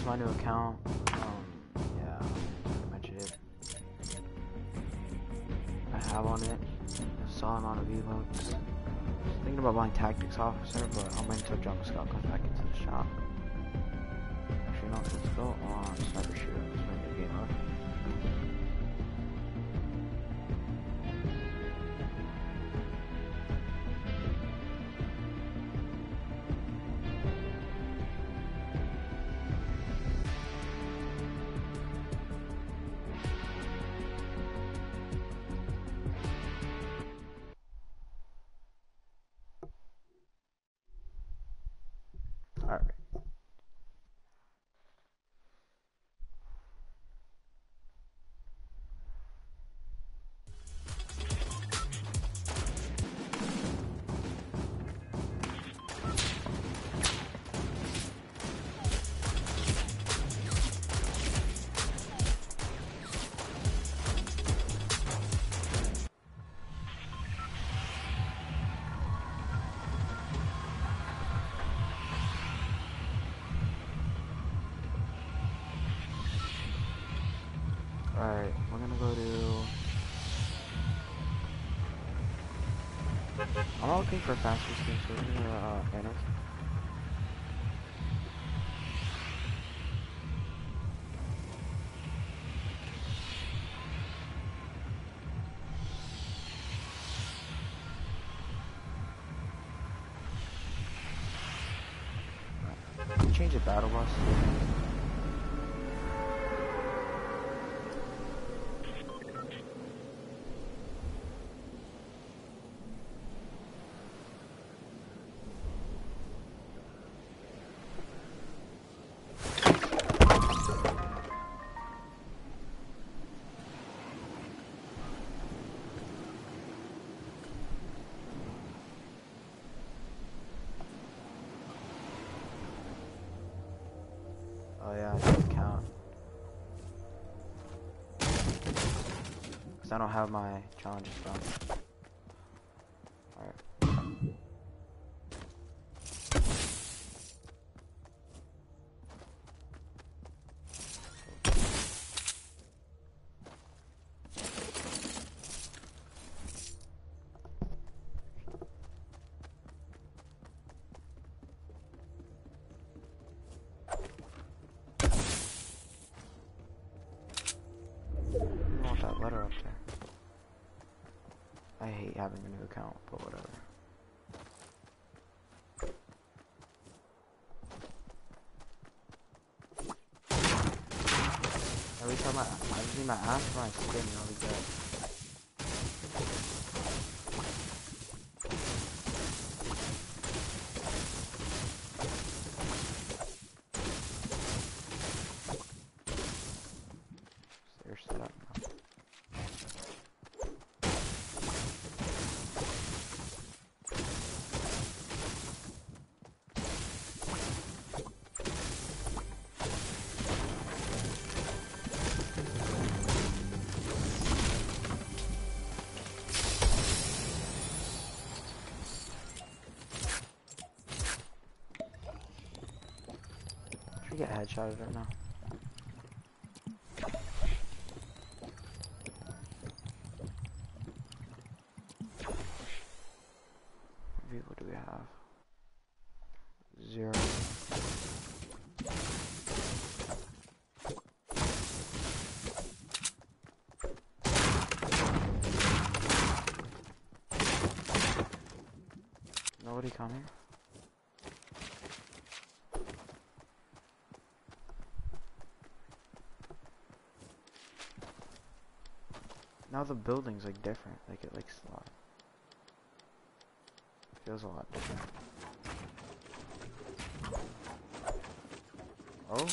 is my new account. Um, yeah, pretty much it. I have on it a solid amount of V-Bucks. Thinking about buying Tactics Officer, but I'll wait until Jungle Scout comes back into the shop. Actually, no, let's go on Sniper Shootout. It's my new game mode. Looking for faster skin, we're gonna uh, Thanos. Change the battle bus. I don't have my challenges done. Hate having a new account, but whatever. Every time I, I see my ass for my skin really good. Get headshotted right now? Maybe what do we have? Zero. Nobody coming? Now the building's like different, like it likes a lot. Feels a lot different. Oh?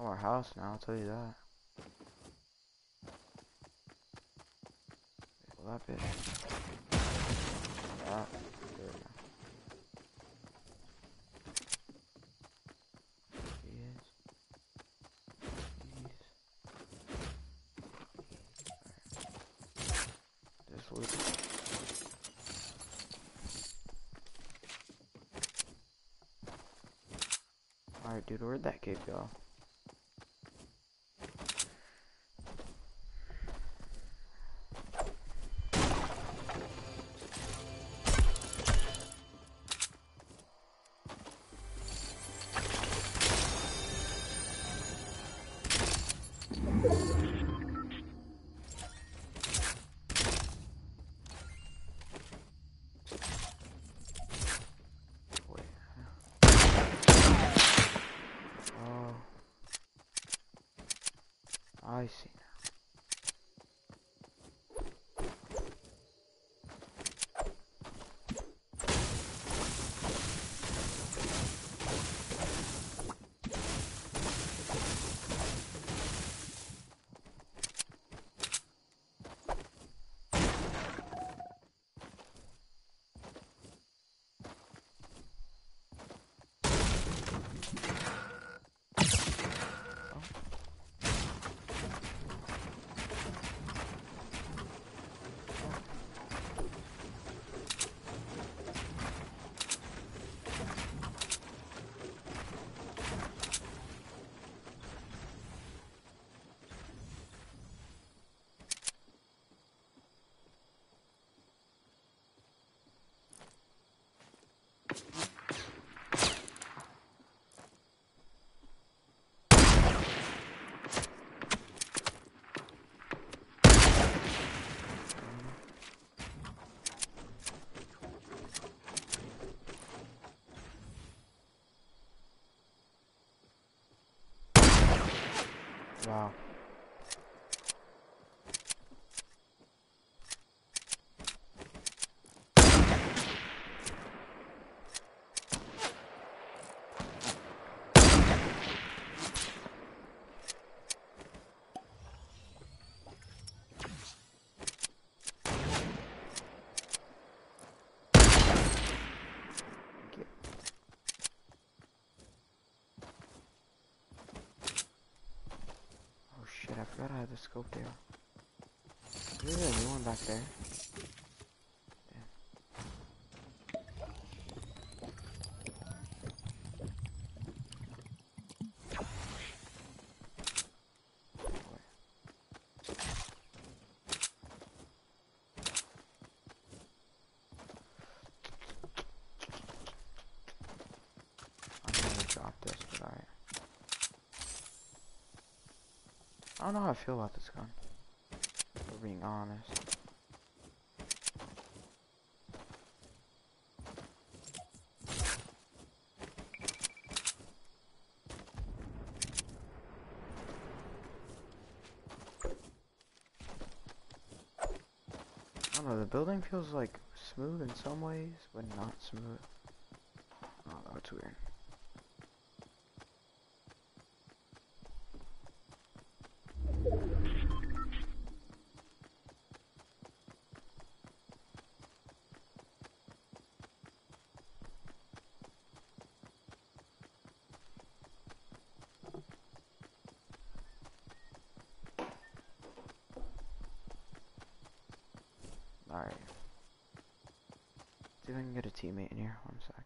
Oh, house now, I'll tell you that. Well, that bitch. That. Alright, dude, where'd that kid go? I see now. Wow. Thank you. Oh I had the scope there. Is there a new one back there? I'm gonna drop this, but alright. I don't know how I feel about this gun. For being honest. I don't know, the building feels like smooth in some ways, but not smooth. Oh, know, it's weird. Alright. See if I can get a teammate in here. One sec.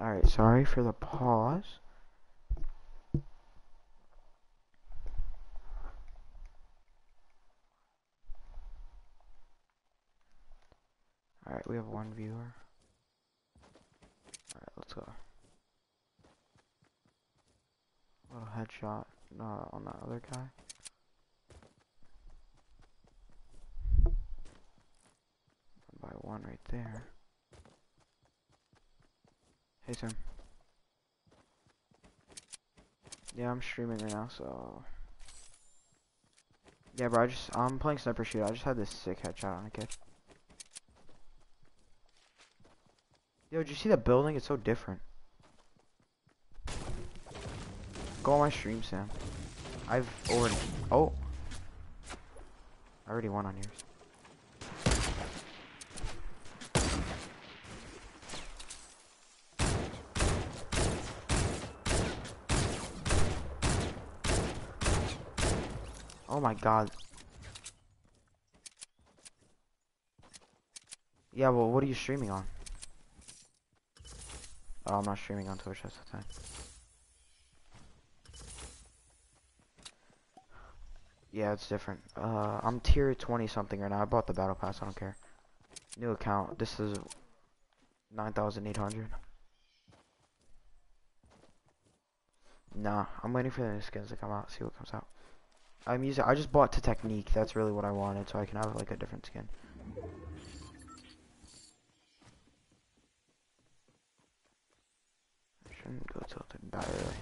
Alright, sorry for the pause. we have one viewer. Alright, let's go. Little headshot uh, on that other guy. One by one right there. Hey, Tim. Yeah, I'm streaming right now, so... Yeah, bro, I just, I'm playing Sniper Shoot. I just had this sick headshot on a kid. Yo, did you see that building? It's so different. Go on my stream, Sam. I've already, oh. I already won on yours. Oh my god. Yeah, well, what are you streaming on? Oh, I'm not streaming on Twitch, that's the time. Yeah, it's different. Uh, I'm tier 20 something right now. I bought the battle pass, I don't care. New account. This is 9,800. Nah, I'm waiting for the new skins to come out, see what comes out. I'm using, I just bought to Technique, that's really what I wanted, so I can have like a different skin. Shouldn't go tilted that early.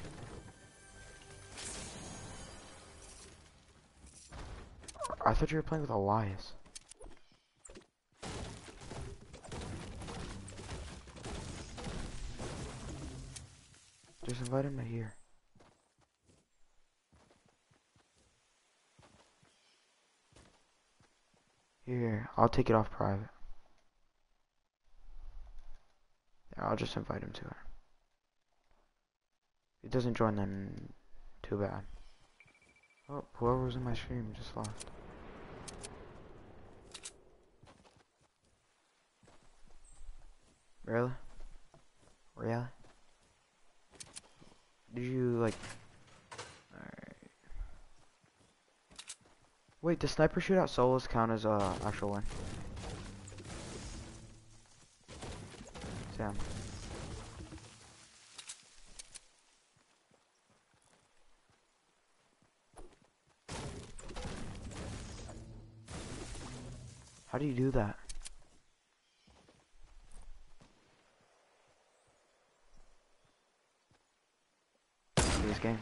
I thought you were playing with Elias. Just invite him to here. Here, I'll take it off private. I'll just invite him to it. He doesn't join, them too bad. Oh, whoever was in my stream just left. Really? Really? Did you like? Alright. Wait, does sniper shootout solos count as a uh, actual win? Sam. Do you do that? This game.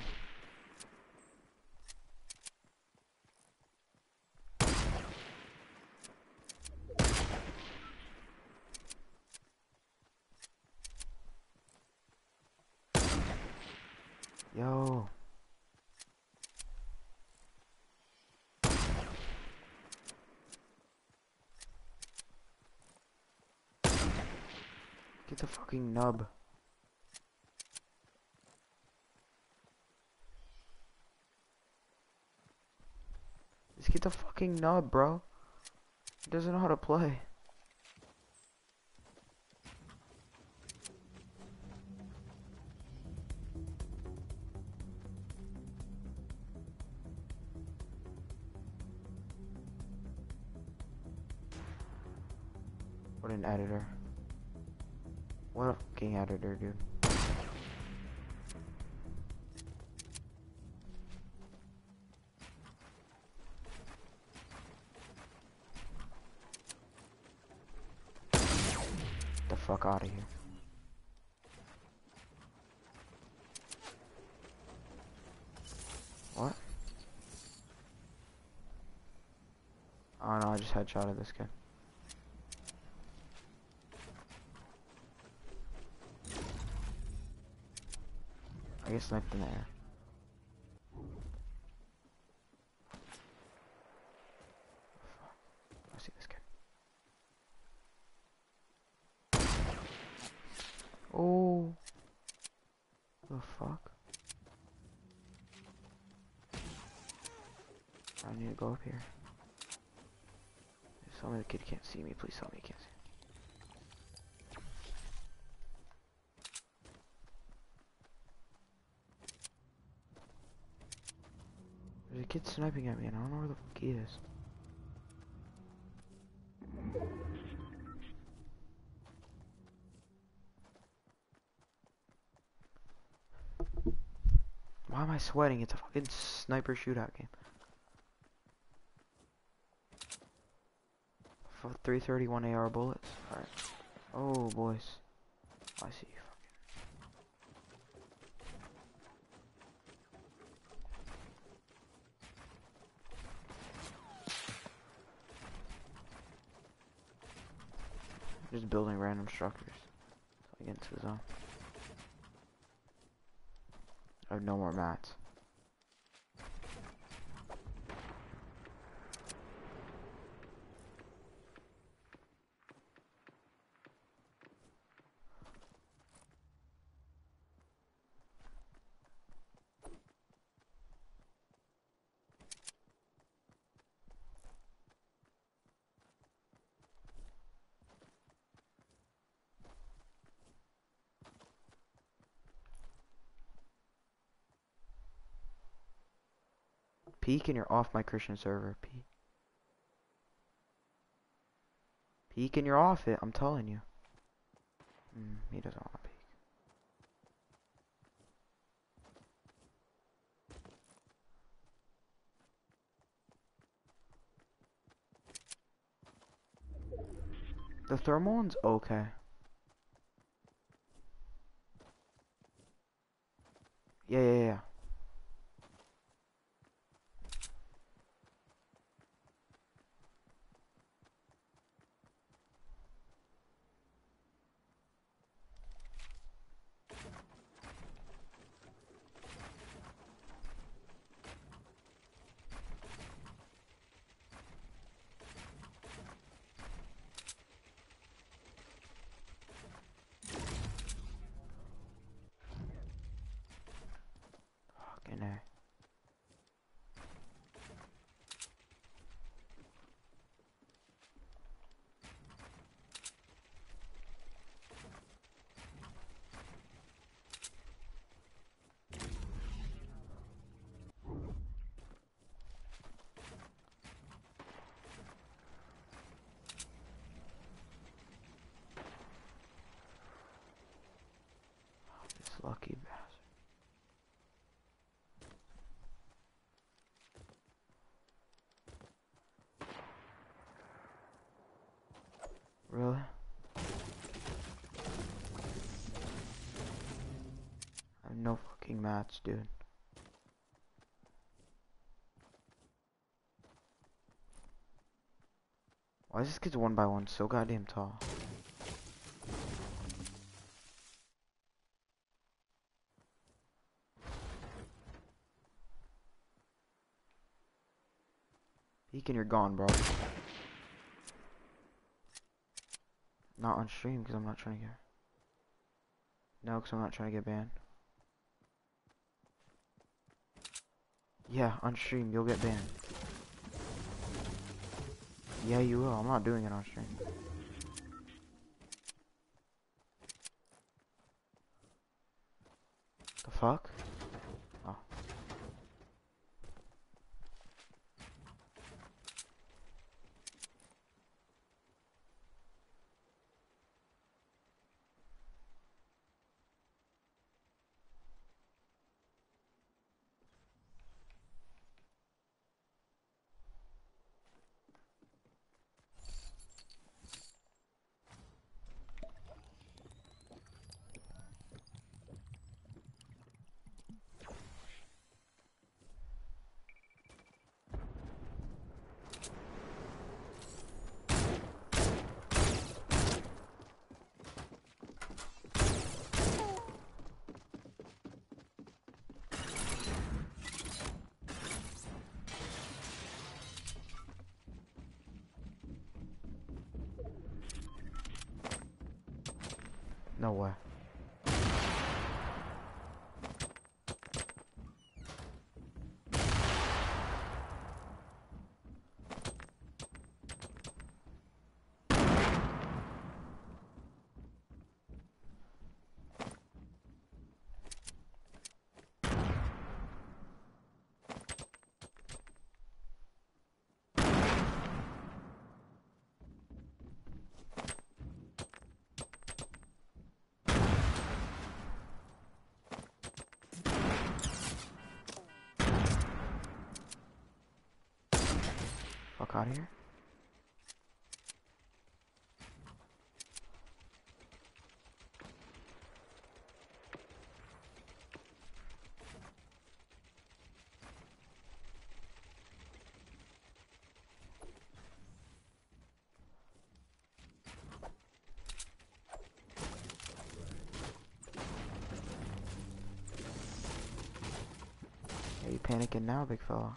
Yo. Get the fucking nub. Just get the fucking nub, bro. He doesn't know how to play. What an editor. What a editor, dude. the fuck out of here. What? Oh no, I just headshotted this kid. Get sniped in the air. I see this kid. Oh. The fuck? I need to go up here. Just tell me the kid can't see me. Please tell me he can't see. There's a kid sniping at me and I don't know where the fuck he is. Why am I sweating? It's a fucking sniper shootout game. For 331 AR bullets. Alright. Oh, boys. I see you. Just building random structures. So I get into the zone. I have no more mats. Peek and you're off my Christian server. Peek. Peek and you're off it, I'm telling you. Mm, he doesn't want to peek. The thermal one's okay. Yeah, yeah, yeah. Fucking A. This lucky bastard. Really? I have no fucking mats, dude. Why is this kid's one by one so goddamn tall? Peek and you're gone, bro. Not on stream because I'm not trying to get. No, because I'm not trying to get banned. Yeah, on stream you'll get banned. Yeah, you will. I'm not doing it on stream. The fuck? No caught here? Are you panicking now, big fella?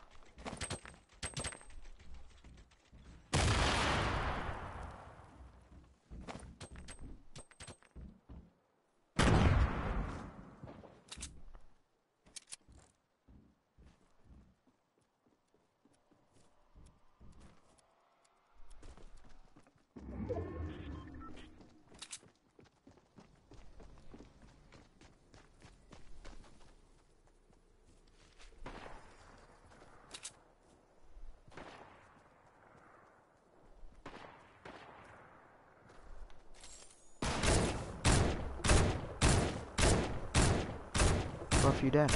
Ruff, you dead.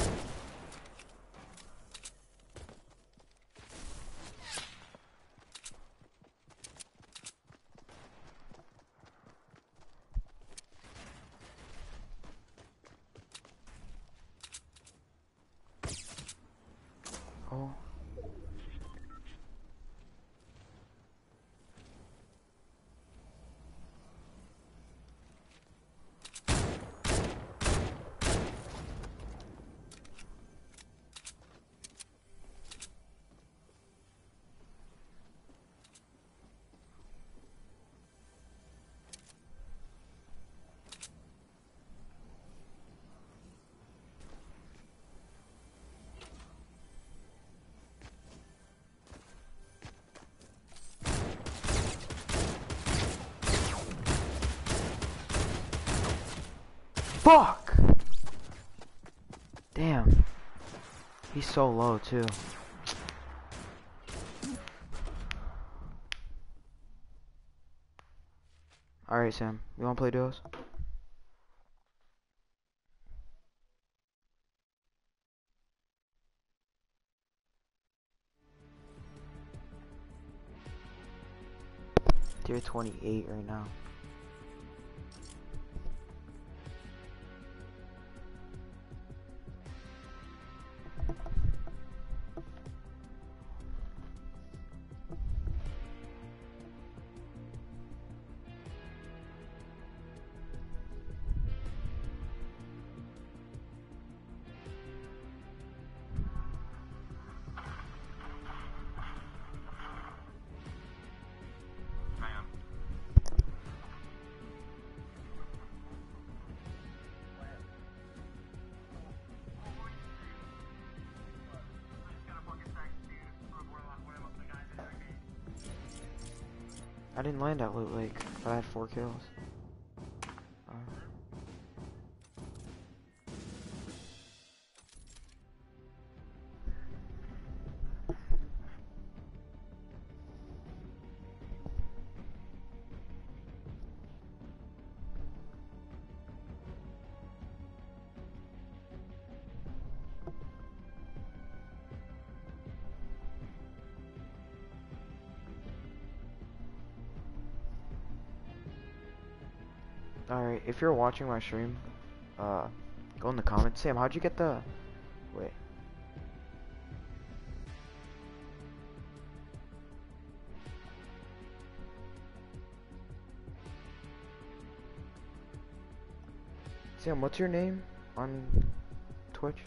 Oh. Fuck! Damn. He's so low too. Alright Sam, you wanna play duos? Tier 28 right now. I didn't land at Loot Lake, but I had four kills. If you're watching my stream, uh, go in the comments. Sam, how'd you get the... Wait. Sam, what's your name on Twitch?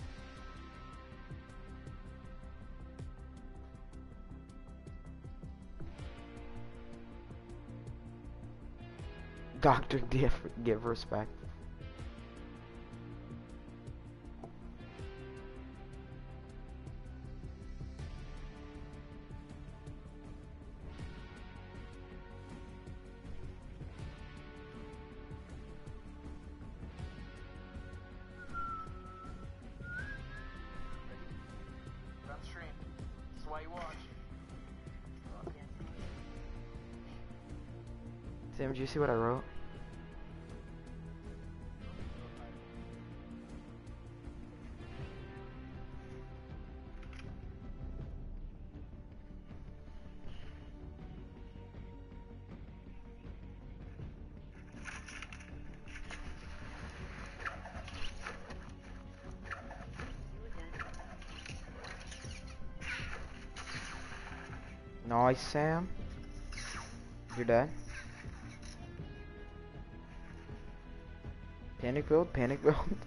Doctor, give give respect. That's why you Sam, do you see what I wrote? Nice, Sam. You're dead. Panic build, panic build.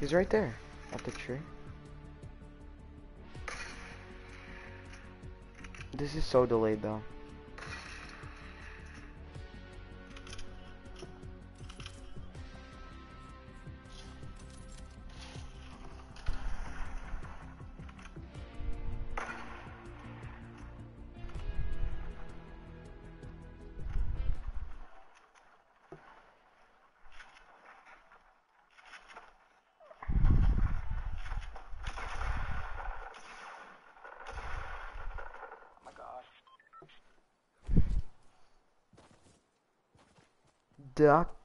He's right there, at the tree. This is so delayed though.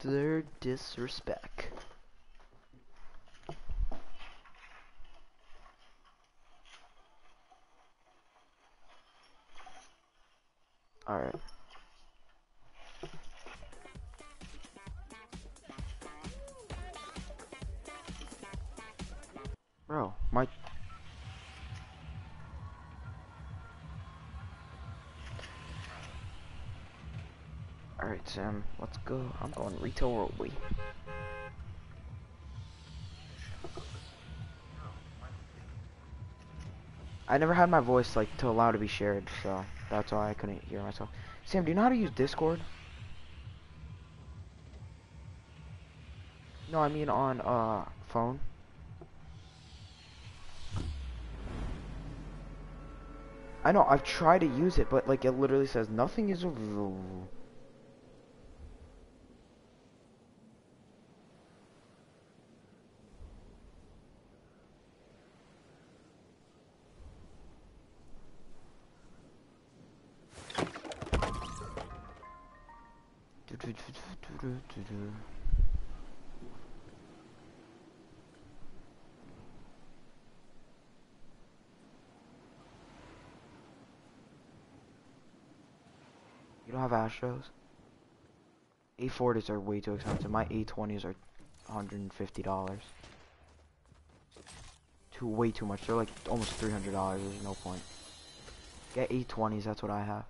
Doctor Disrespect. Alright, Sam, let's go. I'm going retail roadway. I never had my voice like to allow to be shared, so that's why I couldn't hear myself. Sam, do you know how to use Discord? No, I mean on uh phone. I know, I've tried to use it, but like it literally says nothing is available. You don't have Astros? A40s are way too expensive. My A20s are $150. Too way too much. They're like almost $300. There's no point. Get A20s. That's what I have.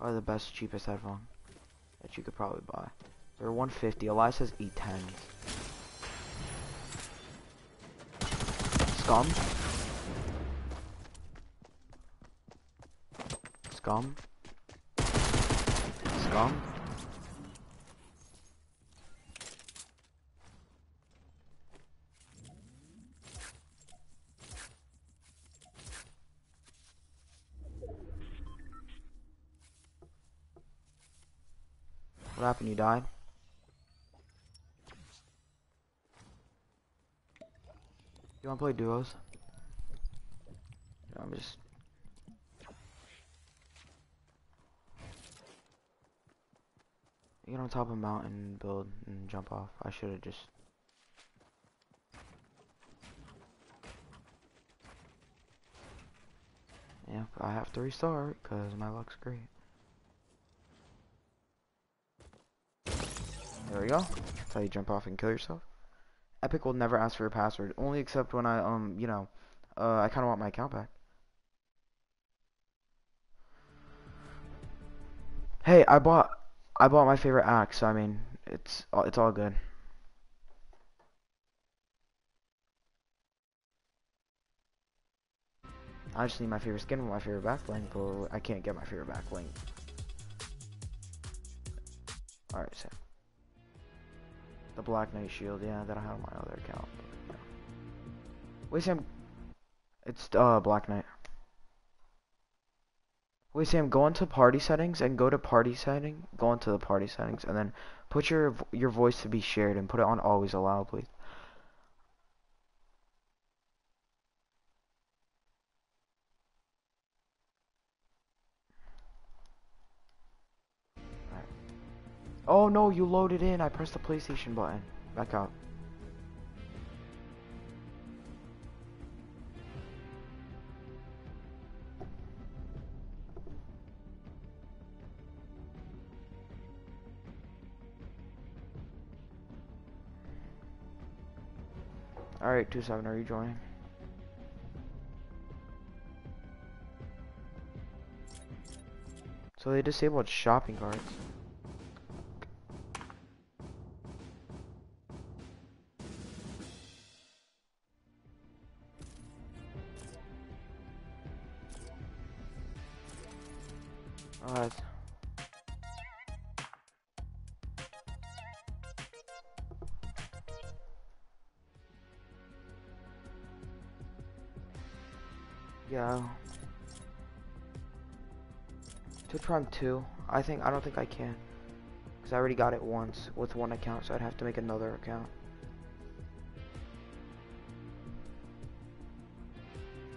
Are the best, cheapest headphone that you could probably buy. They're 150. Elias says 810s. Scum. Scum. Scum. What happened? You died? You wanna play duos? I'm just Get on top of a mountain and build and jump off. I should have just. Yep, I have to restart because my luck's great. There we go. That's how you jump off and kill yourself. Epic will never ask for your password, only except when I, um, you know, uh, I kind of want my account back. Hey, I bought I bought my favorite axe, so I mean, it's it's all good. I just need my favorite skin with my favorite back bling, but I can't get my favorite back bling. Alright, so. The Black Knight shield, yeah, that I have on my other account. Wait, Sam. It's, uh, Black Knight. Wait, Sam, go into party settings and go to party setting. Go into the party settings and then put your your voice to be shared and put it on always allow, please. Oh no, you loaded in. I pressed the PlayStation button. Back out. Alright, 2-7, are you joining? So they disabled shopping carts. 2. I think, I don't think I can. Because I already got it once with one account, so I'd have to make another account.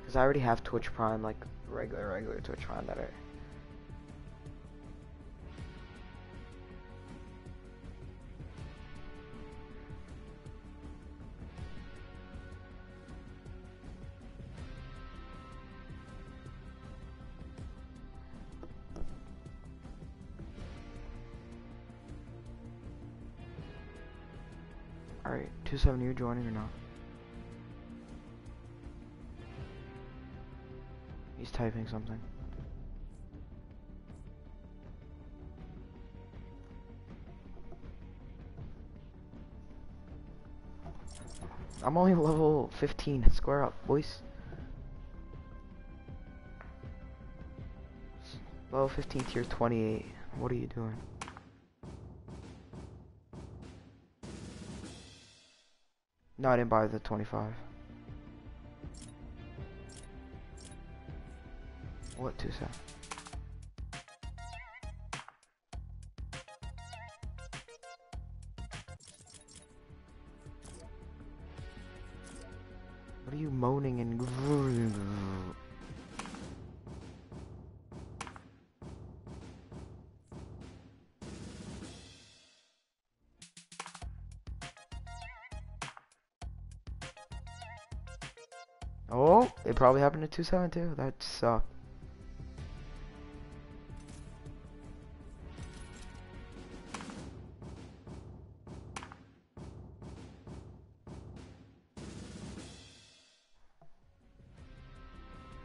Because I already have Twitch Prime, like, regular, regular Twitch Prime that I... Alright, 270, you joining or not? He's typing something. I'm only level 15. Square up, boys. Level 15 tier 28. What are you doing? No, I didn't buy the 25. What to say? What are you moaning and it probably happened to 272. That sucked.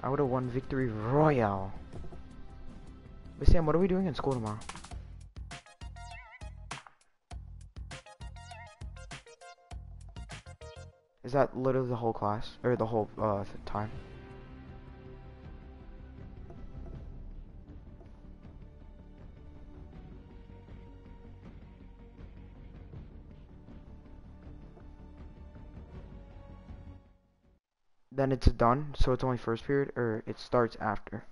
I would have won victory royale. But Sam, what are we doing in school tomorrow? Is that literally the whole class? Or the whole uh, time? Then it's done, so it's only first period, or it starts after.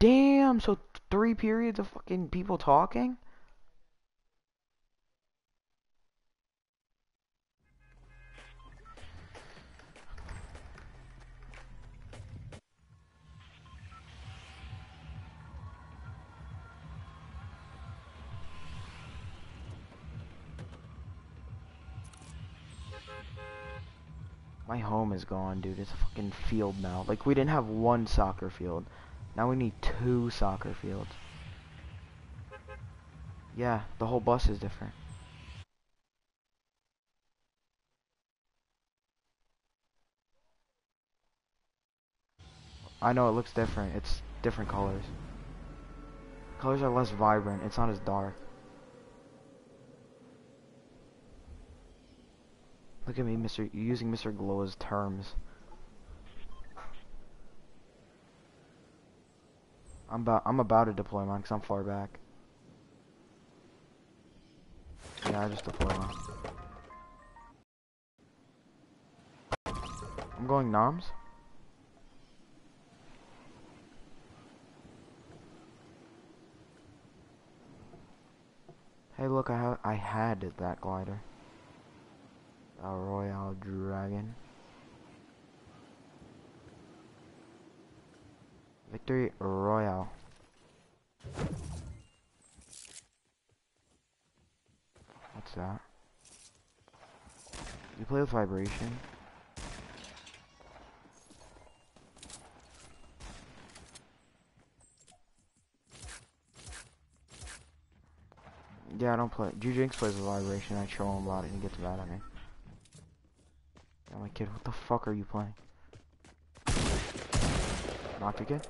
Damn, so three periods of fucking people talking? My home is gone, dude. It's a fucking field now. Like, we didn't have one soccer field. Now we need two soccer fields. Yeah, the whole bus is different. I know it looks different. It's different colors. Colors are less vibrant. It's not as dark. Look at me, Mr. using Mr. Glow's terms. I'm about I'm about to deploy mine because I'm far back. Yeah, I just deployed mine. I'm going noms. Hey, look, I ha I had that glider. A Royal Dragon. Victory Royale. What's that? You play with vibration? Yeah, I don't play. Jujinx plays with vibration. I show him about it and he gets mad at me. I'm kid, what the fuck are you playing? Knocked again?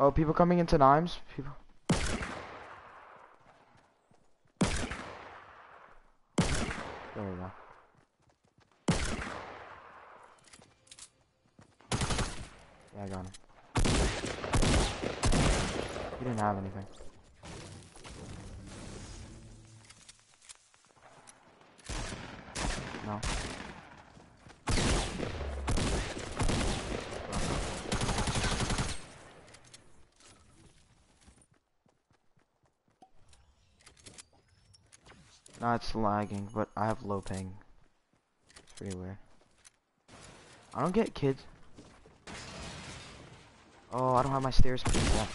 Oh, people coming into Nimes? People. There we go. Yeah, I got him. He didn't have anything. No. No, it's lagging, but I have low ping. It's pretty weird. I don't get kids. Oh, I don't have my stairs preset.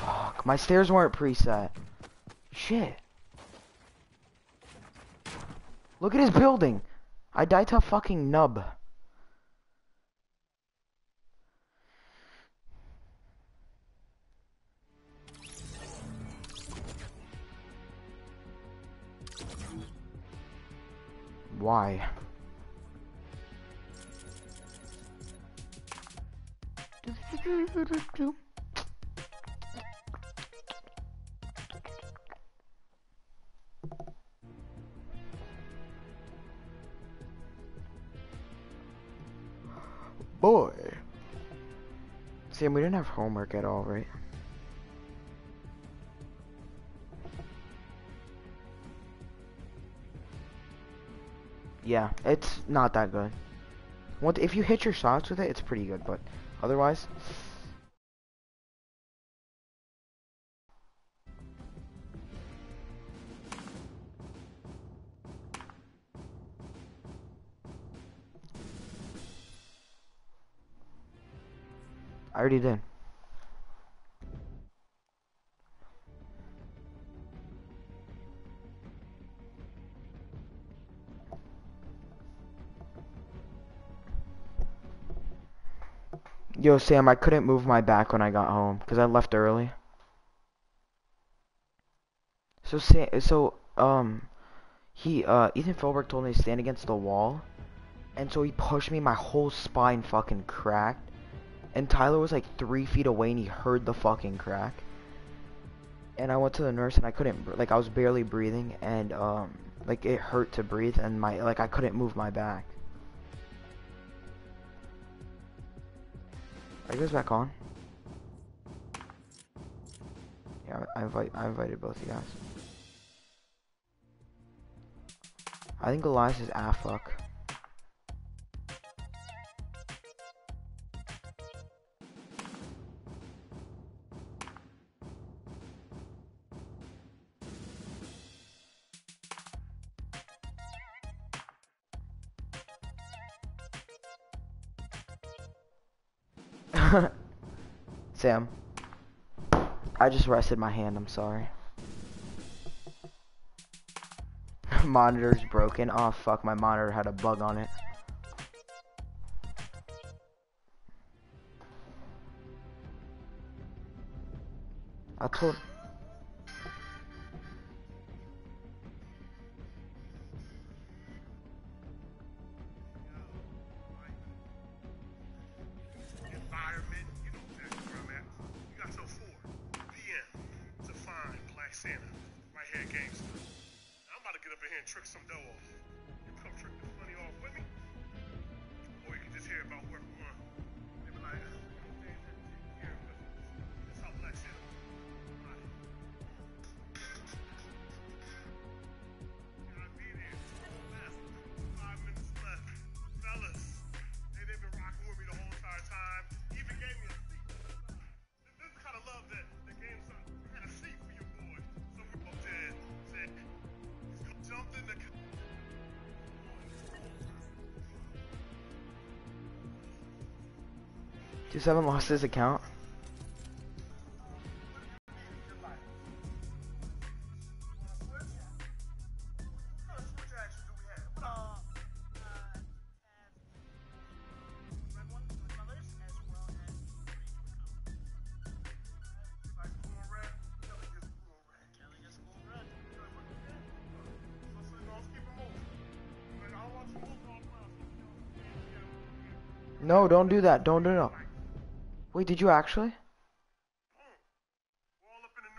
Fuck, my stairs weren't preset. Shit. Look at his building. I died to a fucking nub. Why? Boy. Sam, we didn't have homework at all, right? Yeah, it's not that good. What if you hit your shots with it, it's pretty good, but otherwise, I already did. Yo, Sam, I couldn't move my back when I got home because I left early. So, Sam, so, um, he, uh, Ethan Philbrick told me to stand against the wall, and so he pushed me, my whole spine fucking cracked, and Tyler was like three feet away and he heard the fucking crack. And I went to the nurse and I couldn't, like, I was barely breathing, and, um, like, it hurt to breathe, and my, like, I couldn't move my back. Are you guys back on? Yeah, I invite I invited both of you guys. I think Elias is ah Sam. I just rested my hand, I'm sorry. Monitor's broken. Oh fuck, my monitor had a bug on it. I told want you moving all around. No, don't do that. Don't do that. Wait, did you actually?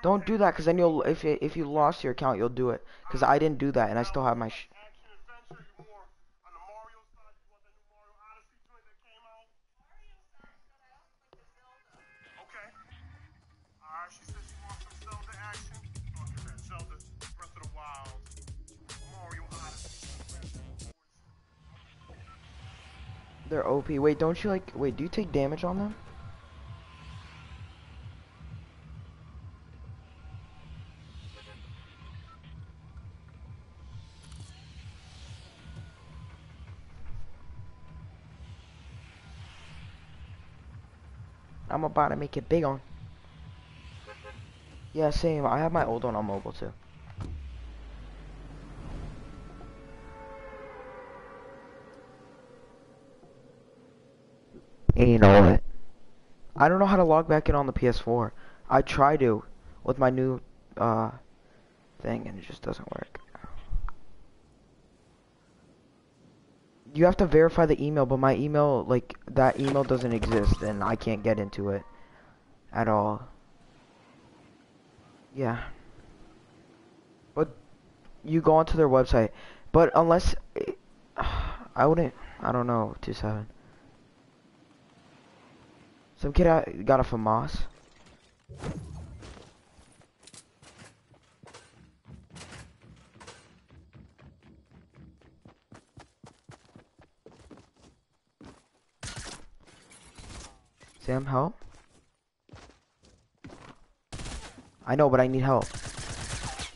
Don't do that, cause then you'll if you, if you lost your account, you'll do it. Cause I didn't do that, and I still have my. They're OP. Wait, don't you like? Wait, do you take damage on them? About to make it big on. Yeah, same. I have my old one on mobile too. You know what? I don't know how to log back in on the PS4. I try to with my new uh thing and it just doesn't work. You have to verify the email, but my email like that email doesn't exist and I can't get into it at all. Yeah. But you go onto their website. But unless I wouldn't I don't know, 27. Some kid got a FAMAS. Sam, help. I know, but I need help.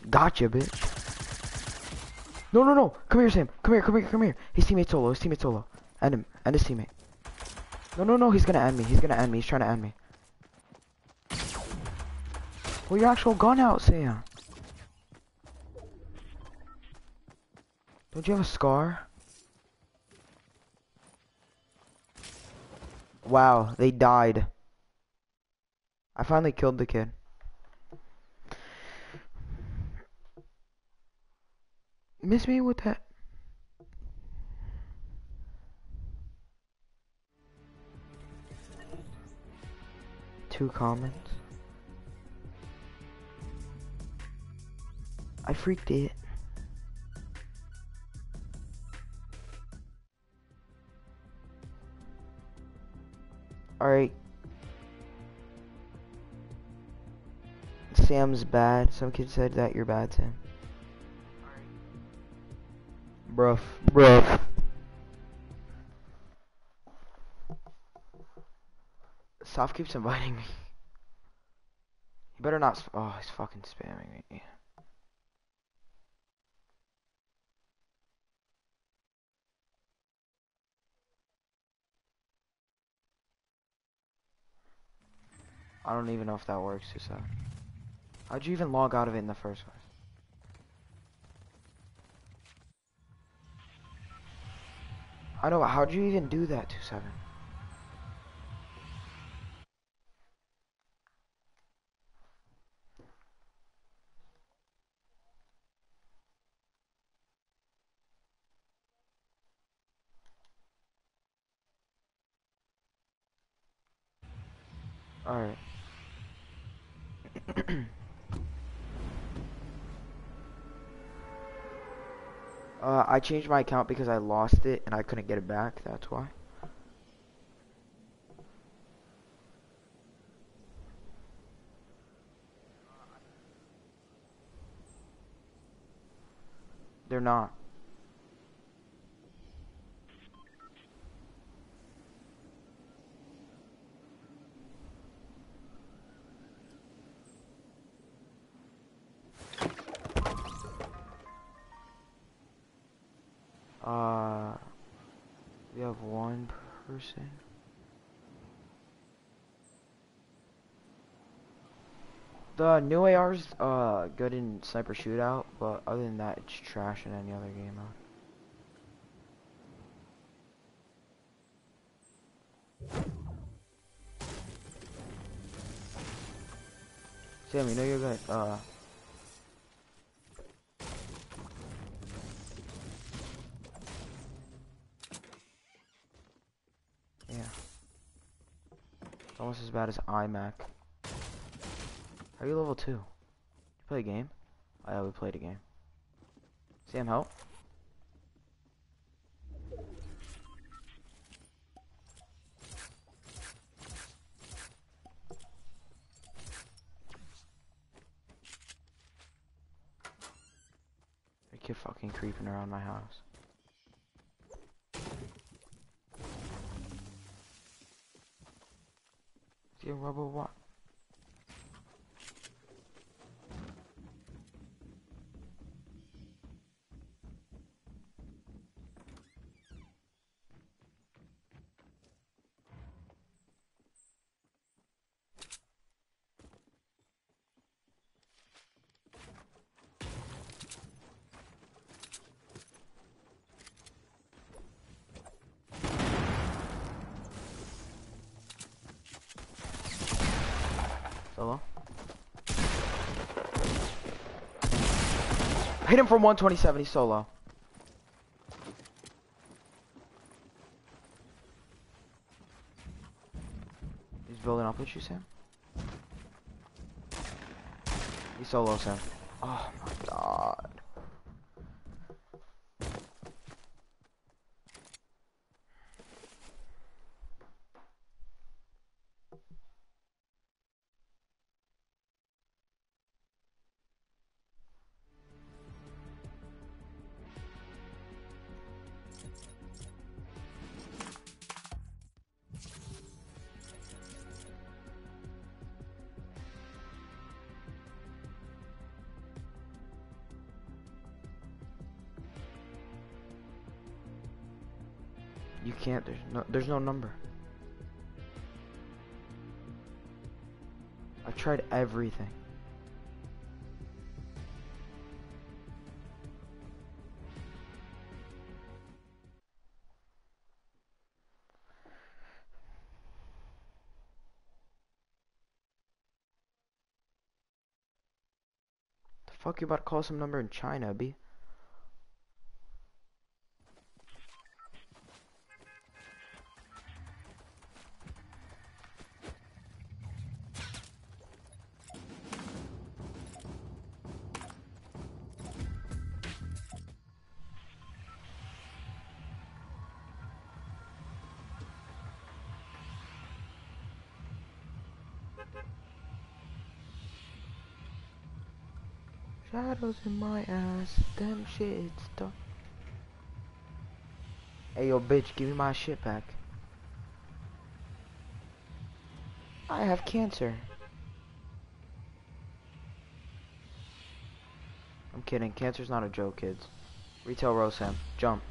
Gotcha, bitch. No, no, no. Come here, Sam. Come here, come here, come here. His teammate solo. His teammate solo. End him. End his teammate. No, no, no. He's gonna end me. He's gonna end me. He's trying to end me. Pull your actual gun out, Sam. Don't you have a scar? Wow, they died. I finally killed the kid. Miss me with that. Two comments. I freaked it. Alright. Sam's bad. Some kid said that you're bad, Sam. Bruh. Bruh. Soft keeps inviting me. You better not. Sp oh, he's fucking spamming me. I don't even know if that works, so. Uh, how'd you even log out of it in the first place? I know, how'd you even do that, 2-7? Alright. Uh, I changed my account because I lost it and I couldn't get it back, that's why. They're not. The new AR's uh good in sniper shootout, but other than that, it's trash in any other game mode. Sam, you know you're gonna uh. Yeah. It's almost as bad as iMac. How are you level 2? You play a game? Oh yeah, we played a game. Sam, help. They keep fucking creeping around my house. A rubber what? Solo. Hit him from 127, he's solo. He's building up with you, Sam. He's solo, Sam. Oh my god. No, there's no number. I've tried everything. The fuck you about to call some number in China, B? In my ass, them shit's done. Hey yo bitch, give me my shit back. I have cancer. I'm kidding, cancer's not a joke, kids. Retail Row Sam, jump.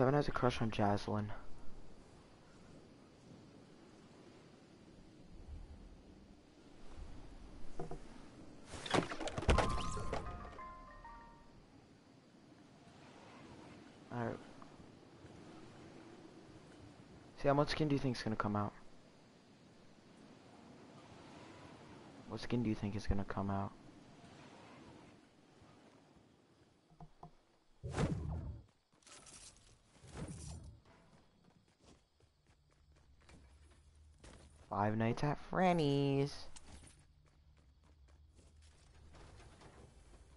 Seven has a crush on Jaslyn. Alright. Sam, what skin do you think is gonna come out? What skin do you think is gonna come out? Five Nights at Freddy's.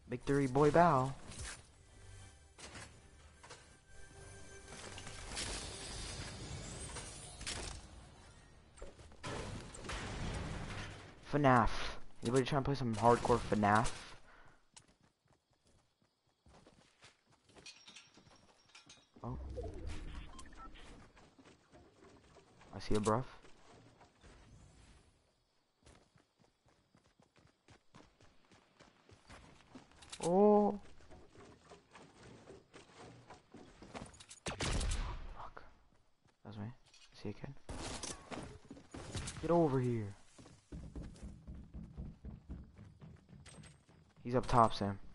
Victory Boy Bow. FNAF. Anybody trying to play some hardcore FNAF? Oh. I see a bruff. Oh. Fuck. That's me. See a kid. Get over here. He's up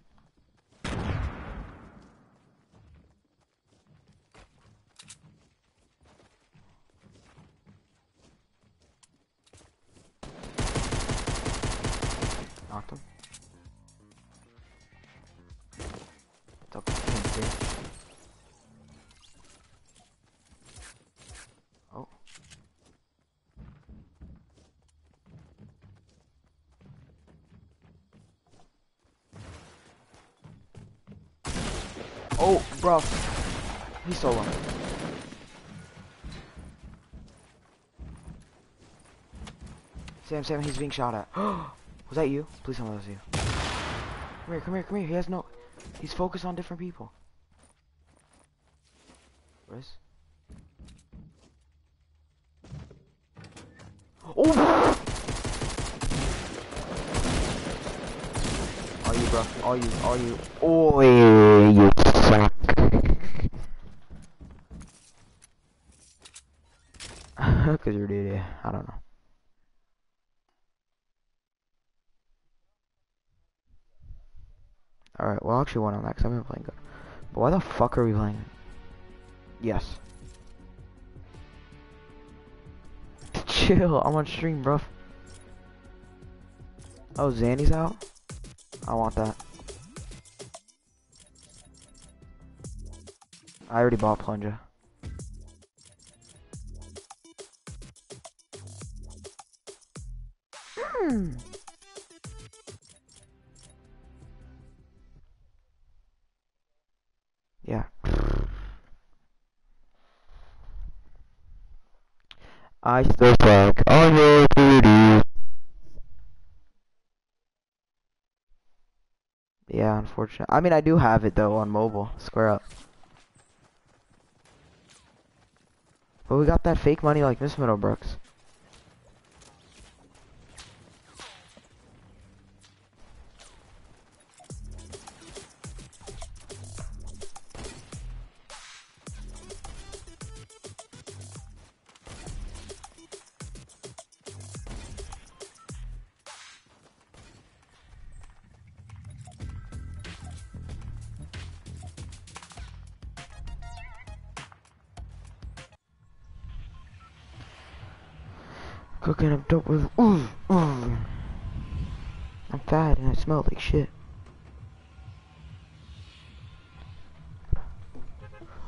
bro. He's solo. Sam, Sam, he's being shot at. was that you? Please tell me that was you. Come here, come here, come here. He has no... He's focused on different people. Where is? Oh! All you, bro. All you, all you. Oh, suck. Cause you're dude. I don't know. Alright, well, I actually won on that because I've been playing good. But why the fuck are we playing? Yes. Chill, I'm on stream, bruv. Oh, Zanny's out? I want that. I already bought Plunger. Yeah. I still suck on your booty. Yeah, unfortunate. I mean, I do have it though on mobile. Square up. But we got that fake money like Miss Middlebrooks. Ooh. I'm fat and I smell like shit.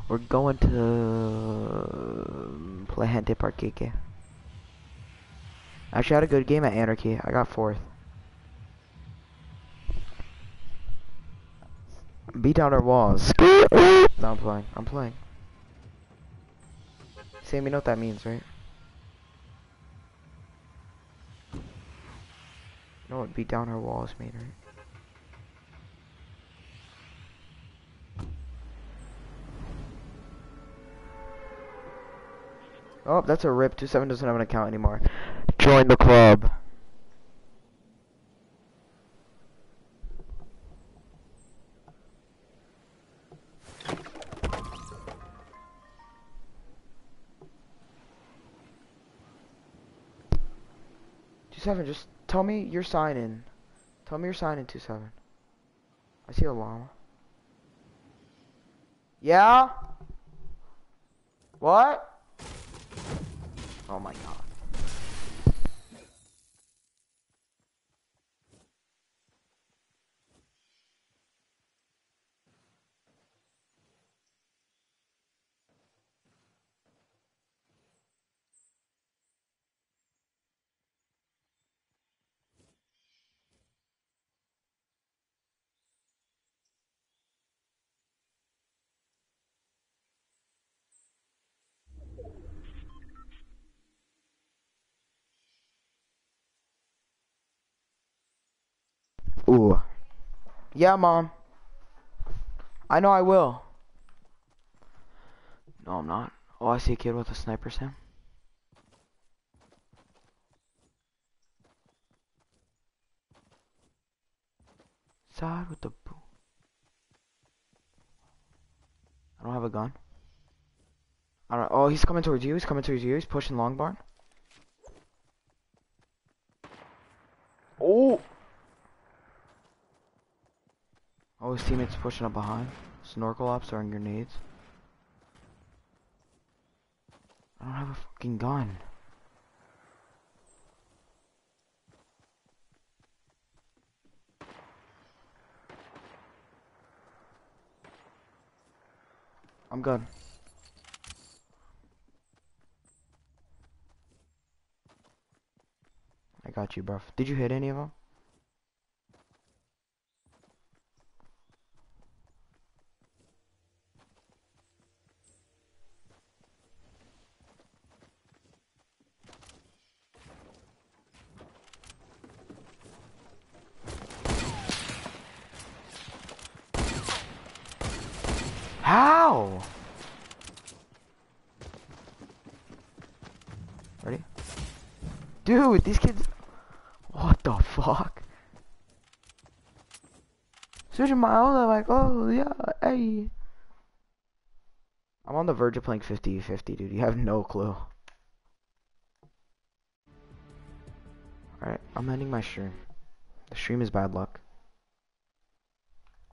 We're going to um, play Gente Parquique. Actually, I had a good game at Anarchy. I got fourth. Beat down our walls. no, I'm playing. I'm playing. Sam, you know what that means, right? Know what beat down our walls mean, right? Oh, that's a rip. 27 doesn't have an account anymore. Join the club. Two seven, just tell me your sign in. Tell me your sign in seven. I see a llama. Yeah? What? Oh my god. Ooh. Yeah, mom. I know I will. No, I'm not. Oh, I see a kid with a sniper, Sam. Side with the boo. I don't have a gun. I don't. Oh, he's coming towards you. He's coming towards you. He's pushing long barn. Oh. Oh, his teammates pushing up behind. Snorkel ops throwing grenades. I don't have a fucking gun. I'm good. I got you, bruv. Did you hit any of them? How? Ready? Dude, these kids. What the fuck? Switching my own, I'm like, oh yeah, hey. I'm on the verge of playing 50-50, dude. You have no clue. Alright, I'm ending my stream. The stream is bad luck.